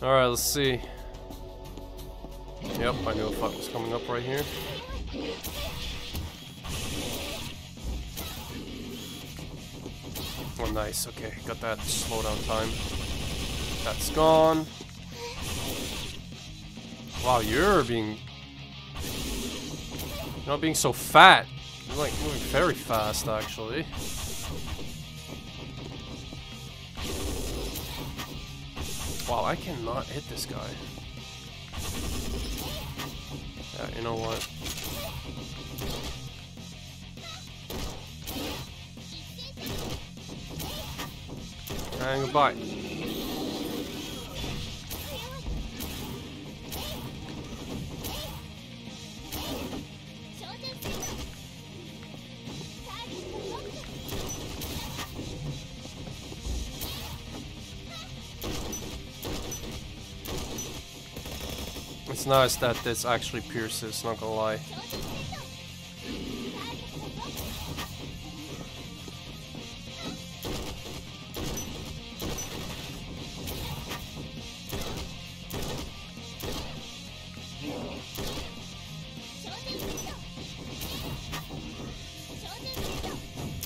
Alright, let's see. Yep, I knew a fight was coming up right here. Oh, nice. Okay, got that slowdown time. That's gone. Wow, you're being... You're not being so fat. You're like moving very fast, actually. Wow, I cannot hit this guy. Yeah, you know what? And goodbye. Nice that this actually pierces, not gonna lie.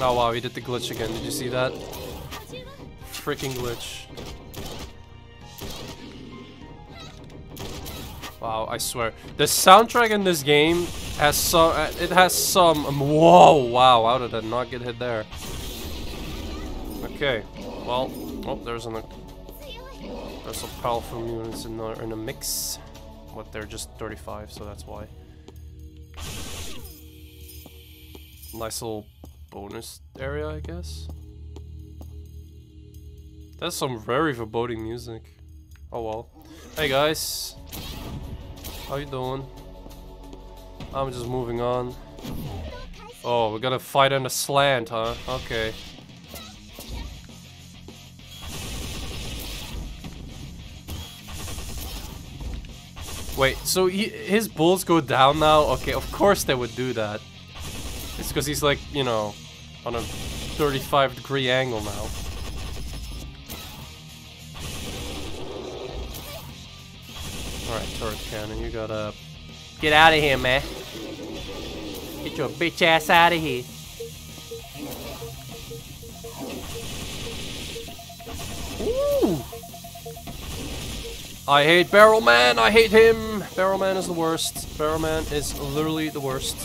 Oh wow, he did the glitch again. Did you see that? Freaking glitch. Wow, I swear. The soundtrack in this game has some. It has some. Whoa! Wow! How did I not get hit there? Okay. Well. Oh, there's an. There's some powerful units in the in the mix. But they're just 35, so that's why. Nice little bonus area, I guess. That's some very foreboding music. Oh well. Hey guys. How you doing? I'm just moving on. Oh, we're gonna fight in a slant, huh? Okay. Wait, so he, his bulls go down now? Okay, of course they would do that. It's because he's like, you know, on a 35 degree angle now. Cannon, you gotta get out of here, man. Get your bitch ass out of here. Ooh. I hate Barrel Man, I hate him. Barrel Man is the worst. Barrel Man is literally the worst.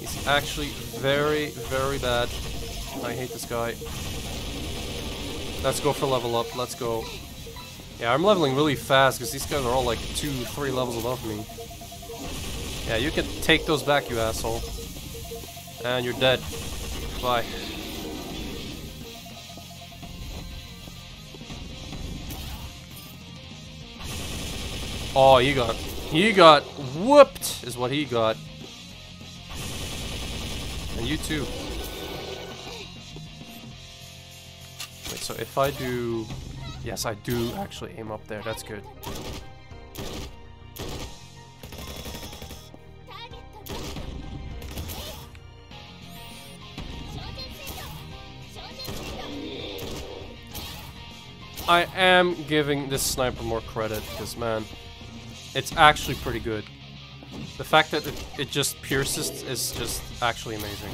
He's actually very, very bad. I hate this guy. Let's go for level up, let's go. Yeah, I'm leveling really fast because these guys are all like two, three levels above me. Yeah, you can take those back, you asshole. And you're dead. Bye. Oh, he got, he got whooped, is what he got. And you too. Wait, so if I do... Yes, I do actually aim up there. That's good. I am giving this sniper more credit because, man, it's actually pretty good. The fact that it, it just pierces is just actually amazing.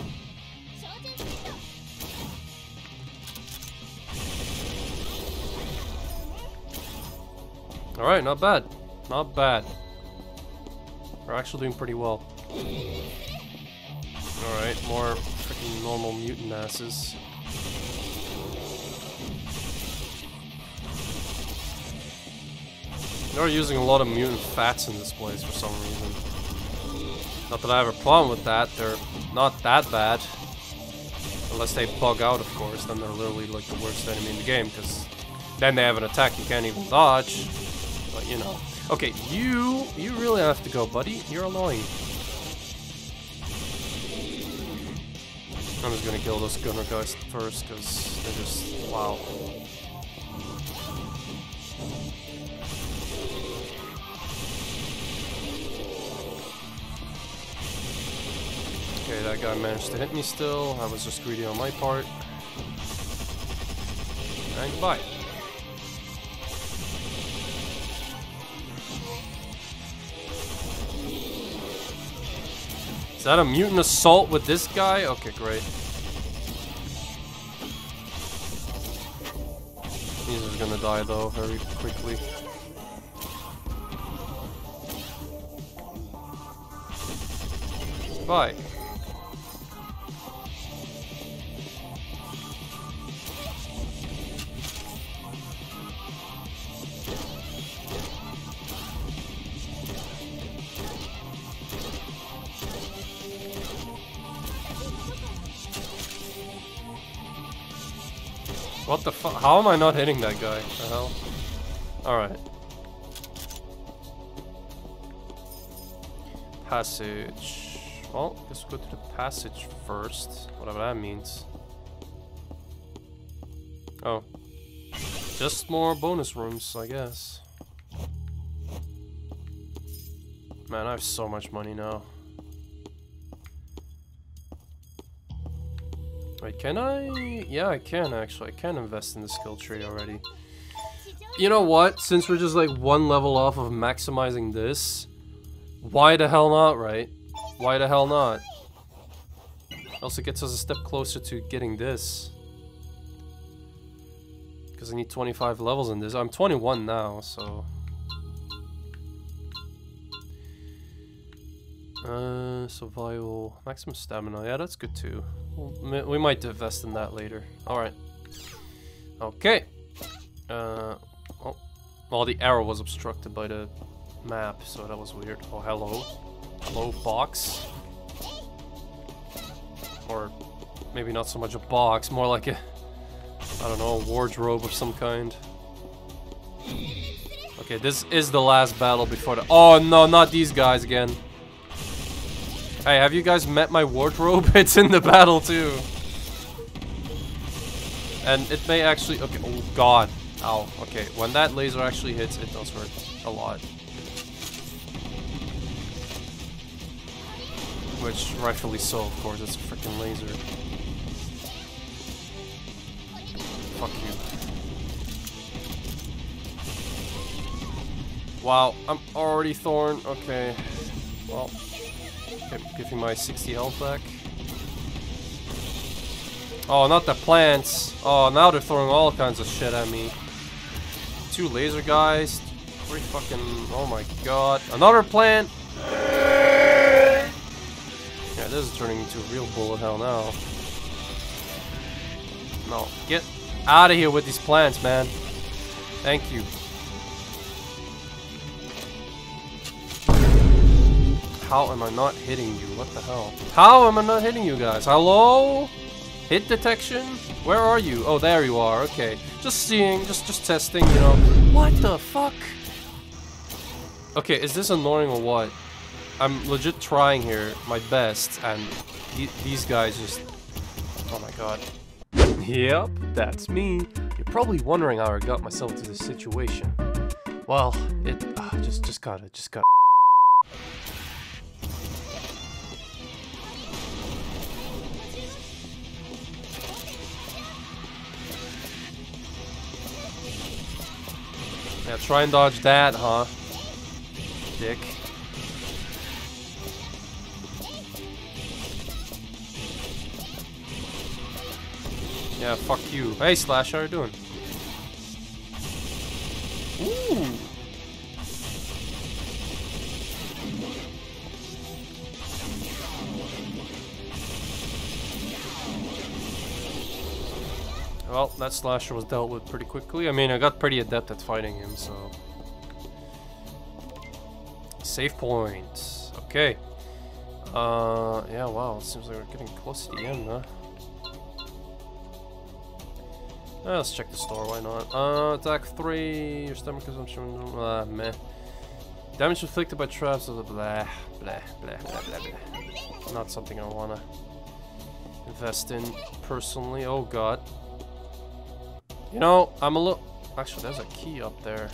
Alright, not bad. Not bad. We're actually doing pretty well. Alright, more freaking normal mutant asses. They're using a lot of mutant fats in this place for some reason. Not that I have a problem with that, they're not that bad. Unless they bug out, of course, then they're literally like the worst enemy in the game, because then they have an attack you can't even dodge. You know. Okay, you, you really have to go, buddy. You're annoying. I'm just gonna kill those gunner guys first, because they're just, wow. Okay, that guy managed to hit me still. I was just greedy on my part. And goodbye. Is that a mutant assault with this guy? Okay, great. He's just gonna die though very quickly. Bye. What the fuck? How am I not hitting that guy? The hell? Alright. Passage. Well, let's go to the passage first. Whatever that means. Oh. Just more bonus rooms, I guess. Man, I have so much money now. Can I? Yeah, I can actually. I can invest in the skill tree already. You know what? Since we're just like one level off of maximizing this, why the hell not, right? Why the hell not? Also gets us a step closer to getting this. Because I need 25 levels in this. I'm 21 now, so... Uh, survival, maximum stamina. Yeah, that's good too. We might invest in that later. Alright. Okay. Uh, oh. Well, the arrow was obstructed by the map, so that was weird. Oh, hello. Hello, box. Or maybe not so much a box, more like a, I don't know, a wardrobe of some kind. Okay, this is the last battle before the- Oh no, not these guys again. Hey, have you guys met my wardrobe? It's in the battle too. And it may actually... Okay, oh god. Ow. Okay, when that laser actually hits, it does hurt a lot. Which, rightfully so, of course, it's a freaking laser. Fuck you. Wow, I'm already Thorn. Okay. Well, Okay, giving my 60 health back. Oh, not the plants. Oh, now they're throwing all kinds of shit at me. Two laser guys. Three fucking... Oh my god. Another plant! Yeah, this is turning into a real bullet hell now. No, get out of here with these plants, man. Thank you. How am I not hitting you? What the hell? How am I not hitting you guys? Hello? Hit detection? Where are you? Oh, there you are. Okay. Just seeing, just just testing, you know. What the fuck? Okay, is this annoying or what? I'm legit trying here, my best, and these guys just... Oh my god. Yep, that's me. You're probably wondering how I got myself to this situation. Well, it uh, just just gotta just got Yeah, try and dodge that, huh? Dick. Yeah, fuck you. Hey, Slash, how are you doing? Well, that slasher was dealt with pretty quickly. I mean, I got pretty adept at fighting him, so... Save point. Okay. Uh, yeah, wow, it seems like we're getting close to the end, huh? Uh, let's check the store, why not? Uh, attack 3, your stomach consumption, uh, meh. Damage inflicted by traps, blah, blah, blah, blah, blah, blah, blah. Not something I wanna invest in personally. Oh god. You know, I'm a little... Actually, there's a key up there.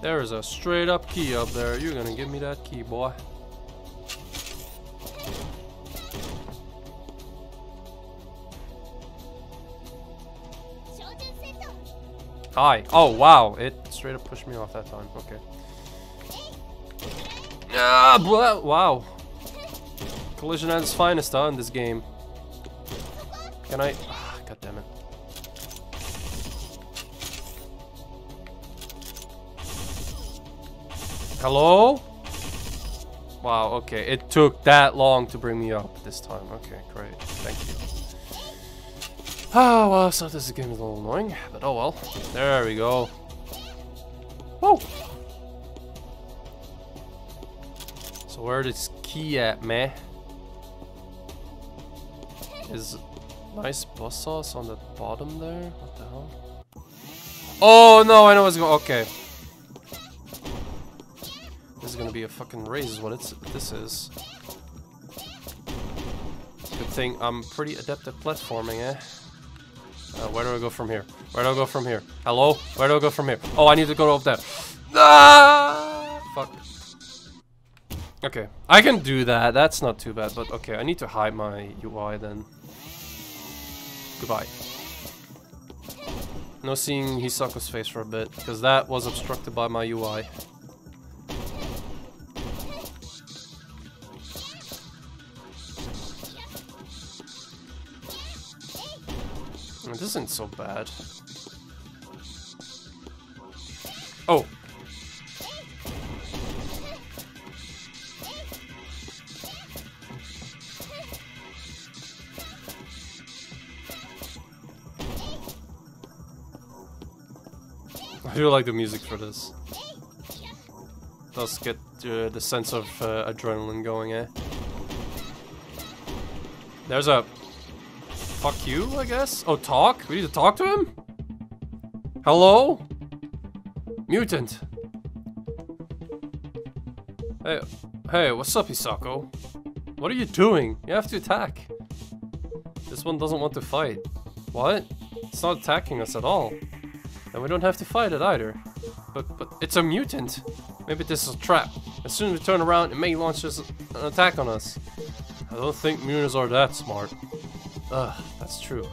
There is a straight up key up there. You're gonna give me that key, boy. Hi. Oh, wow. It straight up pushed me off that time. Okay. Ah, wow. Collision at its finest, huh, in this game. Can I... Ah, God damn it. Hello? Wow, okay. It took that long to bring me up this time. Okay, great. Thank you. Oh, well, so this game is a little annoying, but oh well. There we go. Oh! So where this key at, man? Is nice bus sauce on the bottom there? What the hell? Oh no, I know what's going. Okay, this is gonna be a fucking raise. is what it's this is. Good thing I'm pretty adept at platforming, eh? Uh, where do I go from here? Where do I go from here? Hello? Where do I go from here? Oh, I need to go up there. Ah! Fuck. Okay, I can do that. That's not too bad, but okay, I need to hide my UI then. Goodbye. No seeing Hisako's face for a bit, because that was obstructed by my UI. This isn't so bad. Oh! Do like the music for this. Does get uh, the sense of uh, adrenaline going, eh? There's a... Fuck you, I guess? Oh, talk? We need to talk to him? Hello? Mutant. Hey, hey, what's up, Hisako? What are you doing? You have to attack. This one doesn't want to fight. What? It's not attacking us at all. And we don't have to fight it either. But but it's a mutant. Maybe this is a trap. As soon as we turn around, it may launch an attack on us. I don't think mutants are that smart. Ugh, that's true.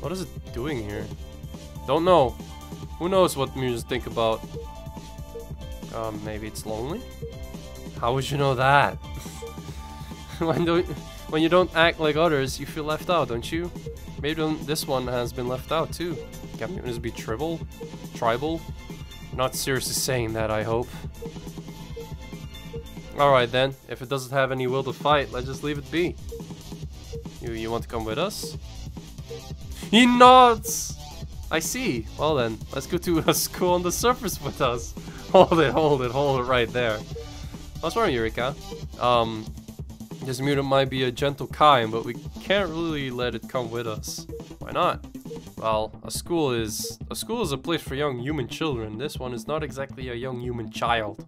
What is it doing here? Don't know. Who knows what mutants think about? Um, maybe it's lonely? How would you know that? when, don't, when you don't act like others, you feel left out, don't you? Maybe this one has been left out too. Mutants be tribal? Tribal? Not seriously saying that, I hope. Alright then, if it doesn't have any will to fight, let's just leave it be. You, you want to come with us? He nods! I see. Well then, let's go to a school on the surface with us. Hold it, hold it, hold it right there. What's wrong, Yurika? Um, this mutant might be a gentle kind, but we can't really let it come with us. Why not? Well, a school is... A school is a place for young human children. This one is not exactly a young human child.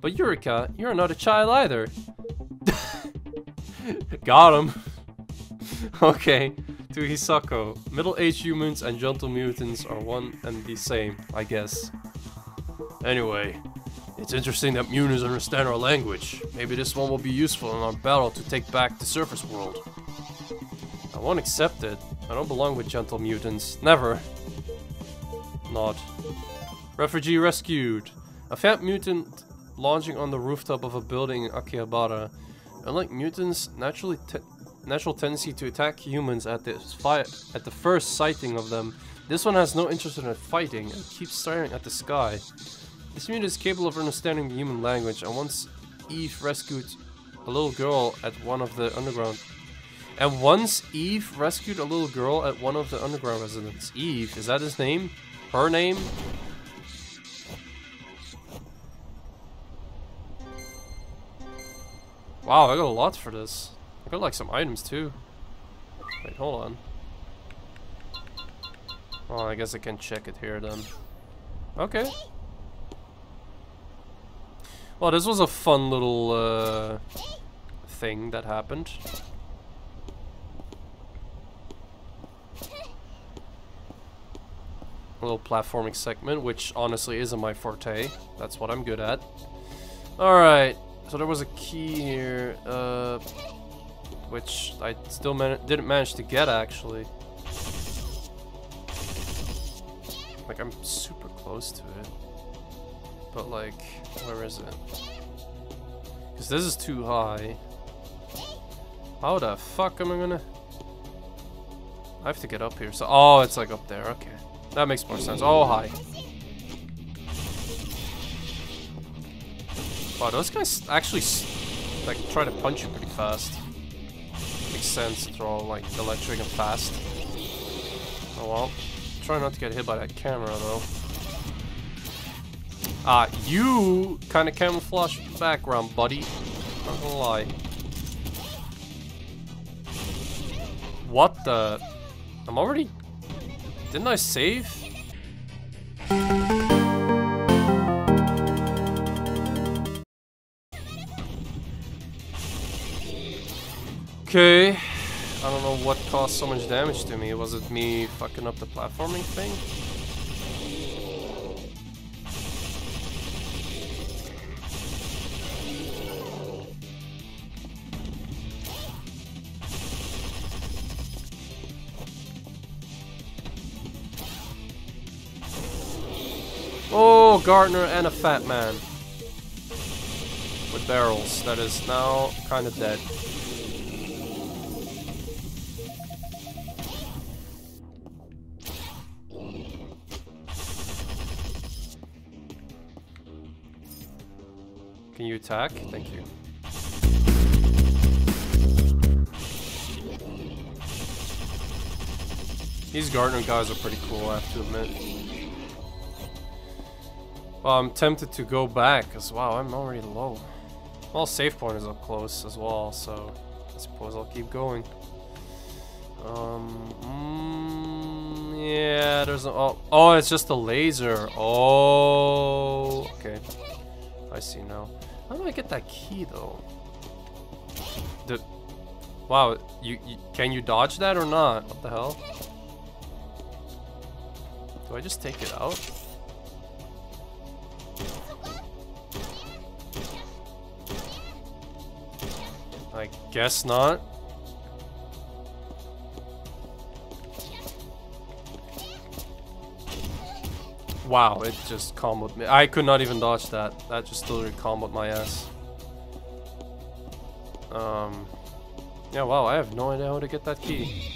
But Yurika, you're not a child either. Got him. okay, to Hisako. Middle-aged humans and gentle mutants are one and the same, I guess. Anyway, it's interesting that mutants understand our language. Maybe this one will be useful in our battle to take back the surface world. I won't accept it. I don't belong with gentle mutants. Never. Not. Refugee rescued. A fat mutant launching on the rooftop of a building in Akihabara. Unlike mutants, naturally natural tendency to attack humans at the at the first sighting of them, this one has no interest in fighting and keeps staring at the sky. This mutant is capable of understanding the human language, and once Eve rescued a little girl at one of the underground and once Eve rescued a little girl at one of the underground residents. Eve, is that his name? Her name? Wow, I got a lot for this. I got like some items too. Wait, hold on. Well, I guess I can check it here then. Okay. Well, this was a fun little uh, thing that happened. Little platforming segment, which honestly isn't my forte. That's what I'm good at. Alright, so there was a key here, uh, which I still man didn't manage to get actually. Like, I'm super close to it. But like, where is it? Because this is too high. How the fuck am I gonna... I have to get up here. So, oh, it's like up there. Okay. That makes more sense. Oh, hi. Wow, those guys actually like try to punch you pretty fast. Makes sense. They're all like electric and fast. Oh well. Try not to get hit by that camera though. Ah, uh, you kind of camouflage background, buddy. Not gonna lie. What the? I'm already... Didn't I save? Okay. I don't know what caused so much damage to me. Was it me fucking up the platforming thing? Gardener and a fat man. With barrels. That is now kind of dead. Can you attack? Thank you. These Gardener guys are pretty cool, I have to admit. Well, I'm tempted to go back, because wow, I'm already low. Well, save point is up close as well, so I suppose I'll keep going. Um, mm, yeah, there's oh, oh, it's just a laser. Oh, okay. I see now. How do I get that key though? The, wow, you, you can you dodge that or not? What the hell? Do I just take it out? I guess not. Wow, it just comboed me. I could not even dodge that. That just totally comboed my ass. Um, yeah, wow, I have no idea how to get that key.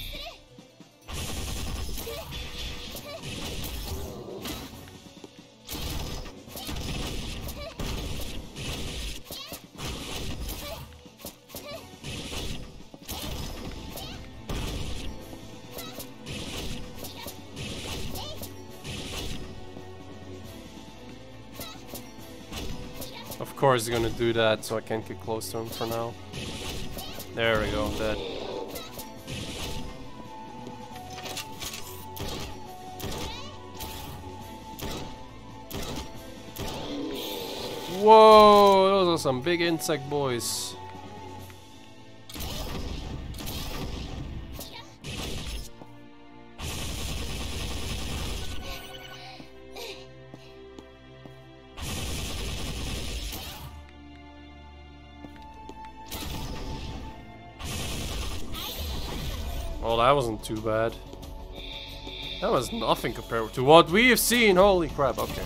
Course he's gonna do that, so I can't get close to him for now. There we go, dead. Whoa, those are some big insect boys. Too bad. That was nothing compared to what we have seen. Holy crap. Okay.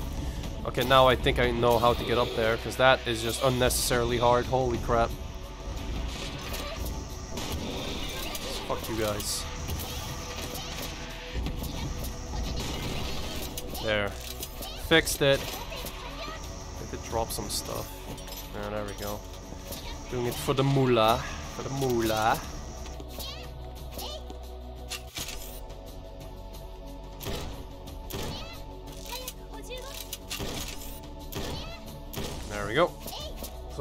Okay, now I think I know how to get up there, because that is just unnecessarily hard. Holy crap. Fuck you guys. There. Fixed it. I did drop some stuff. Yeah, there we go. Doing it for the moolah. For the moolah.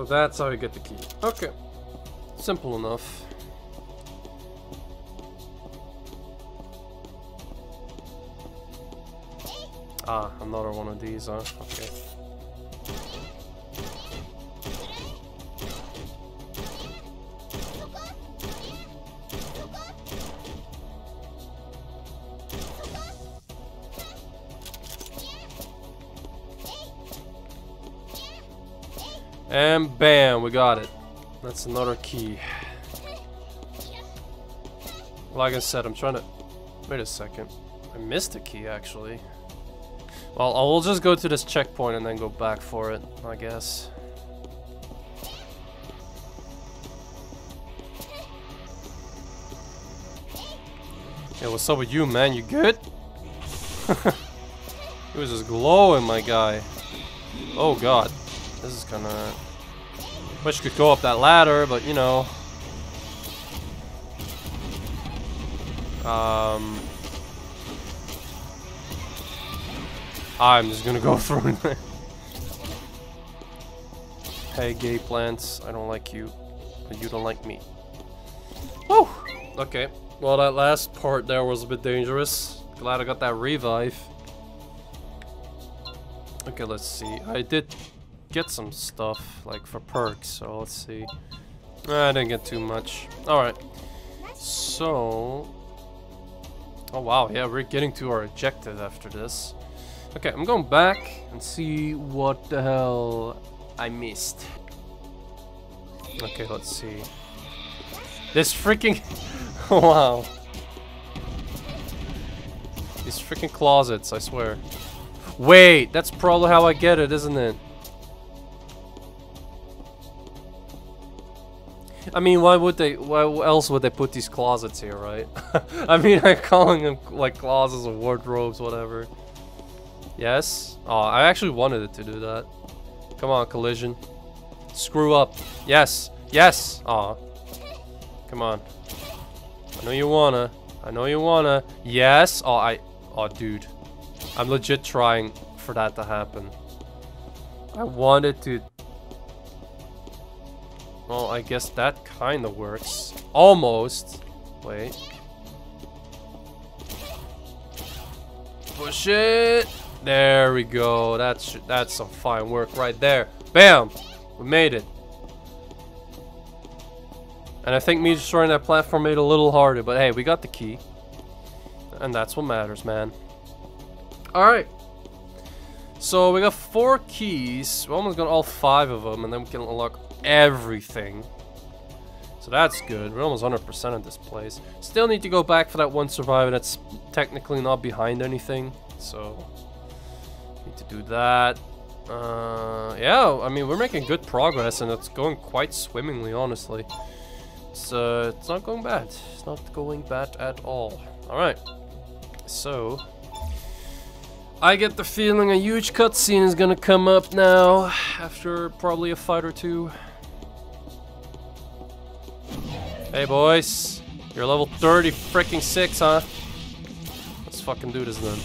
So that's how you get the key. Okay. Simple enough. Ah, another one of these, huh? Okay. we got it. That's another key. Like I said, I'm trying to... Wait a second. I missed a key, actually. Well, I will just go to this checkpoint and then go back for it, I guess. Hey, what's up with you, man? You good? he was just glowing, my guy. Oh, God. This is kind of... Wish could go up that ladder, but you know... Um... I'm just gonna go through there. hey, gay plants. I don't like you. But you don't like me. Woo! Okay. Well, that last part there was a bit dangerous. Glad I got that revive. Okay, let's see. I did get some stuff, like for perks, so let's see. I didn't get too much. Alright. So... Oh wow, yeah, we're getting to our objective after this. Okay, I'm going back and see what the hell I missed. Okay, let's see. This freaking... wow. These freaking closets, I swear. Wait, that's probably how I get it, isn't it? I mean, why would they, why else would they put these closets here, right? I mean, I'm calling them, like, closets or wardrobes, whatever. Yes? Oh, I actually wanted it to do that. Come on, collision. Screw up. Yes! Yes! Aw. Come on. I know you wanna. I know you wanna. Yes! Oh, I... Oh, dude. I'm legit trying for that to happen. I wanted to well, I guess that kind of works. Almost. Wait. Push it. There we go. That's that's some fine work right there. Bam! We made it. And I think me destroying that platform made it a little harder, but hey, we got the key. And that's what matters, man. Alright. So we got four keys. We almost got all five of them, and then we can unlock everything. So that's good. We're almost 100% of this place. Still need to go back for that one survivor that's technically not behind anything. So, need to do that. Uh, yeah, I mean, we're making good progress and it's going quite swimmingly, honestly. It's, uh, it's not going bad. It's not going bad at all. Alright. So, I get the feeling a huge cutscene is gonna come up now after probably a fight or two. Hey boys, you're level 30 freaking 6, huh? Let's fucking do this then.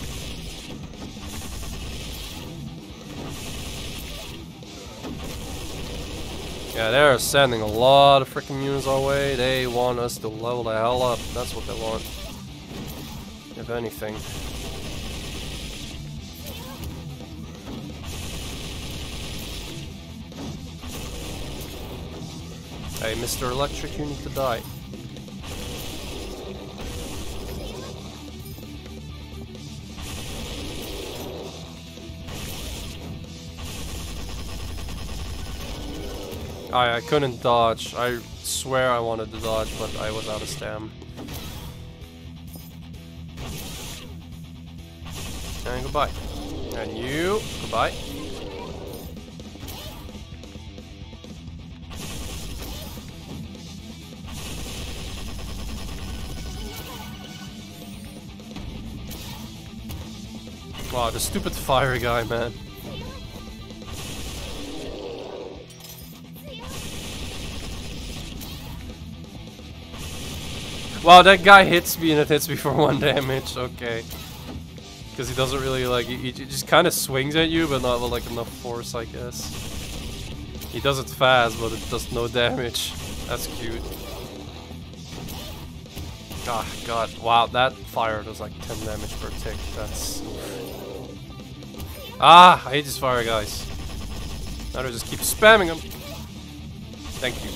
Yeah, they're sending a lot of freaking units our way. They want us to level the hell up. That's what they want. If anything. Mr. Electric, you need to die. I, I couldn't dodge. I swear I wanted to dodge, but I was out of stam. And goodbye. And you, goodbye. Wow, the stupid fire guy, man. Wow, that guy hits me and it hits me for one damage. Okay. Because he doesn't really like, he, he just kind of swings at you, but not with like enough force, I guess. He does it fast, but it does no damage. That's cute. Oh, God. Wow, that fire does like 10 damage per tick. That's... Ah, I hate these fire guys. Now to just keep spamming them. Thank you.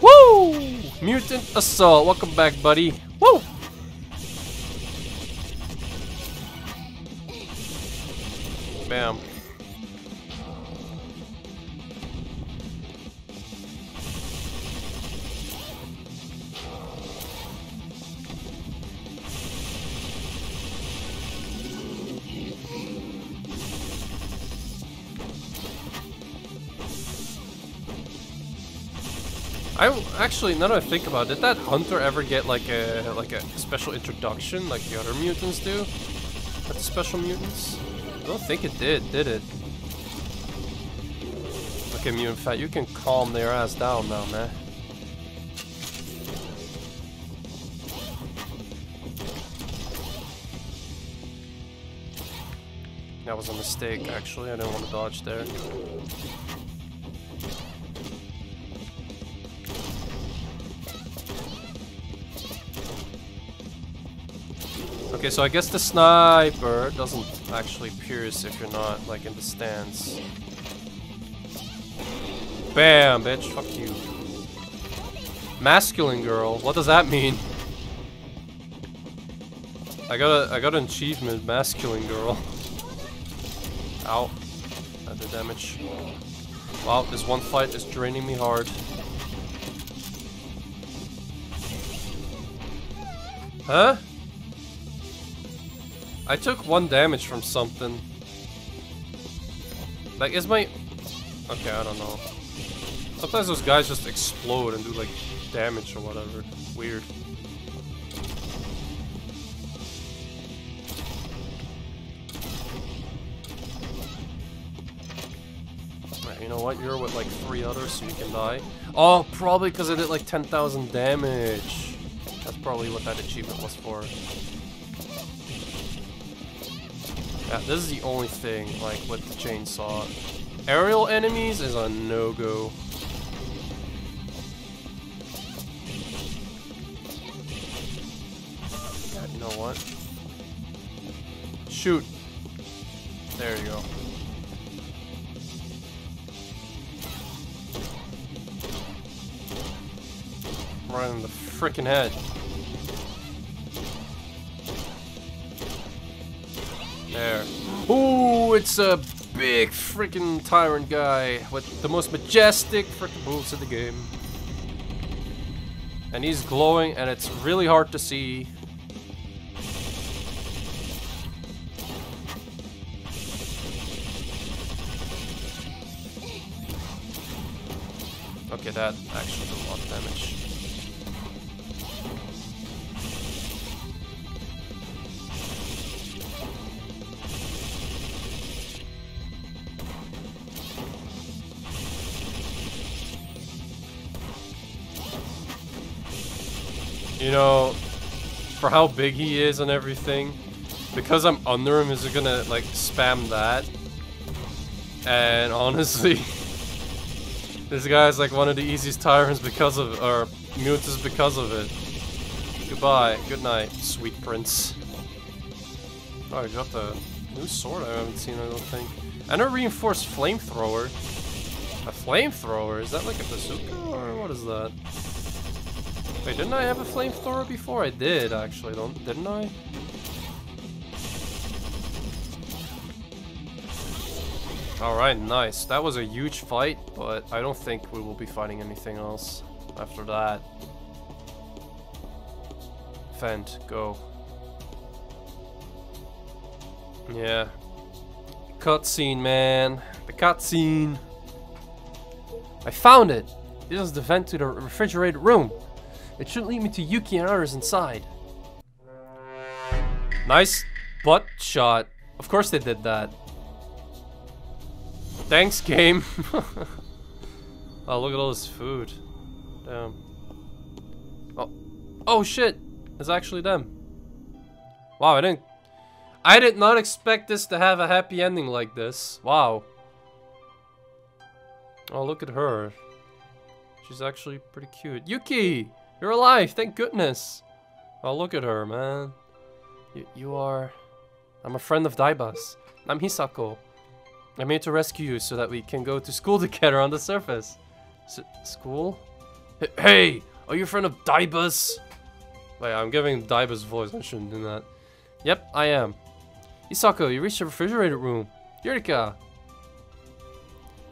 Woo! Mutant Assault. Welcome back, buddy. Woo! Bam. Actually, now that I think about it, did that hunter ever get like a like a special introduction like the other mutants do? Like the special mutants? I don't think it did, did it? Okay, mutant fat, you can calm their ass down now, man. That was a mistake, actually. I didn't want to dodge there. Okay, so I guess the sniper doesn't actually pierce if you're not, like, in the stance. Bam, bitch. Fuck you. Masculine girl. What does that mean? I got a I got an achievement, masculine girl. Ow. That did damage. Wow, this one fight is draining me hard. Huh? I took one damage from something. Like, is my... Okay, I don't know. Sometimes those guys just explode and do, like, damage or whatever. Weird. you know what? You're with like three others, so you can die. Oh, probably because I did like 10,000 damage. That's probably what that achievement was for. Yeah, this is the only thing, like, with the chainsaw. Aerial enemies is a no-go. You know what? Shoot. There you go. Right in the freaking head. Ooh, it's a big freaking tyrant guy with the most majestic freaking moves in the game. And he's glowing and it's really hard to see. Okay, that actually did a lot of damage. You know, for how big he is and everything, because I'm under him, is it gonna, like, spam that? And honestly, this guy's like one of the easiest tyrants because of, or mutants because of it. Goodbye, good night, sweet prince. Oh, I got the new sword I haven't seen, I don't think. And a reinforced flamethrower. A flamethrower? Is that like a bazooka, or what is that? Wait, didn't I have a flamethrower before? I did, actually, don't didn't I? Alright, nice. That was a huge fight, but I don't think we will be fighting anything else after that. Fent, go. Yeah. Cutscene, man. The cutscene. I found it! This is the vent to the refrigerated room. It should lead me to Yuki and others inside. Nice butt shot. Of course they did that. Thanks, game. oh, look at all this food. Damn. Oh, oh shit! It's actually them. Wow, I didn't... I did not expect this to have a happy ending like this. Wow. Oh, look at her. She's actually pretty cute. Yuki! You're alive, thank goodness. Oh, look at her, man. You, you are... I'm a friend of Daiba's. I'm Hisako. I'm here to rescue you so that we can go to school together on the surface. S school? Hey! Are you a friend of Daiba's? Wait, I'm giving Daiba's voice. I shouldn't do that. Yep, I am. Hisako, you reached the refrigerator room. Yurika!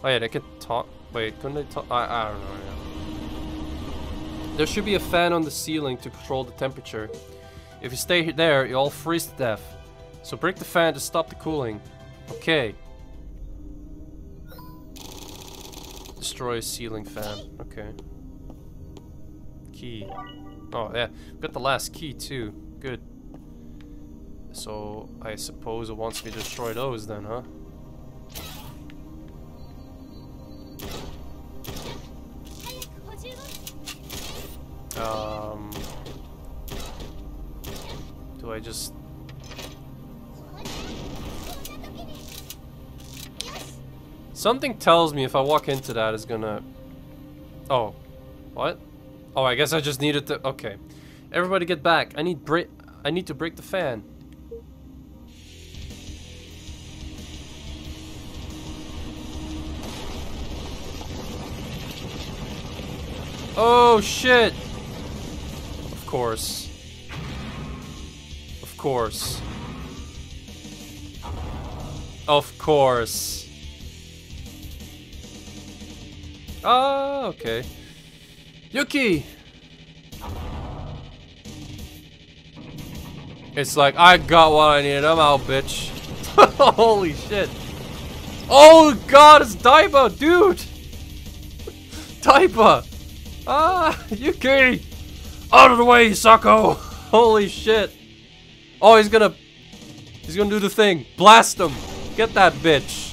Oh yeah, they could talk. Wait, couldn't they talk? I, I don't know. Yeah. There should be a fan on the ceiling to control the temperature. If you stay there, you'll all freeze to death. So break the fan to stop the cooling. Okay. Destroy ceiling fan. Okay. key. Oh, yeah. Got the last key, too. Good. So, I suppose it wants me to destroy those then, huh? I just... Something tells me if I walk into that is gonna... Oh. What? Oh, I guess I just needed to... Okay. Everybody get back. I need break... I need to break the fan. Oh, shit! Of course. Of course. Of course. Ah, okay. Yuki! It's like, I got what I needed, I'm out, bitch. Holy shit. Oh god, it's Daiba, dude! Daiba! Ah, Yuki! Out of the way, Sako! Holy shit. Oh, he's gonna... He's gonna do the thing. Blast him! Get that bitch!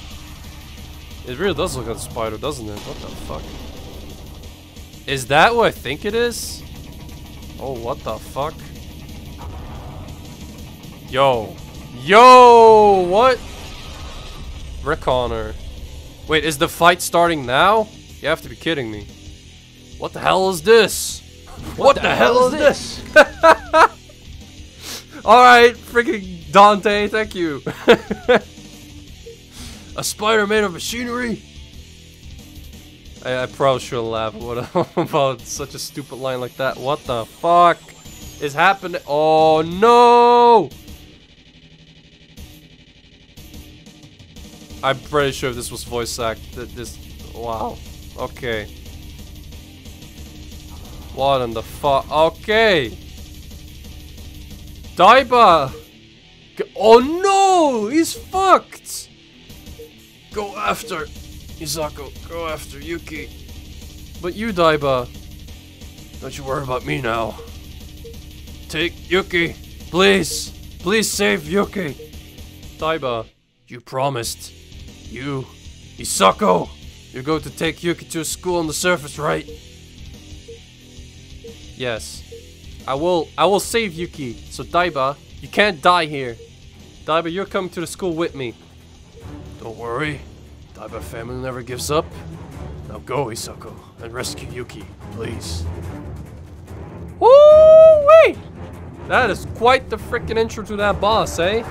It really does look like a spider, doesn't it? What the fuck? Is that what I think it is? Oh, what the fuck? Yo. Yo! What? Reconnor. Wait, is the fight starting now? You have to be kidding me. What the hell is this? What, what the, the, hell, hell is this? Alright, freaking Dante, thank you. A spider made of machinery? I, I probably shouldn't laugh about such a stupid line like that. What the fuck is happening? Oh no! I'm pretty sure this was voice acted. This, wow. Okay. What in the fuck? Okay. Daiba! Oh no! He's fucked! Go after Misako. Go after Yuki. But you, Daiba. Don't you worry about me now. Take Yuki. Please. Please save Yuki. Daiba, you promised. You, Hisako, you're going to take Yuki to a school on the surface, right? Yes. I will I will save Yuki. So Daiba, you can't die here. Daiba, you're coming to the school with me. Don't worry. Daiba family never gives up. Now go, Hisako, and rescue Yuki, please. Woo-wee! That is quite the freaking intro to that boss, eh?